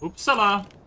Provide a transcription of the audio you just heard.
Upsala!